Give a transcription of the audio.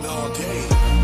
all day.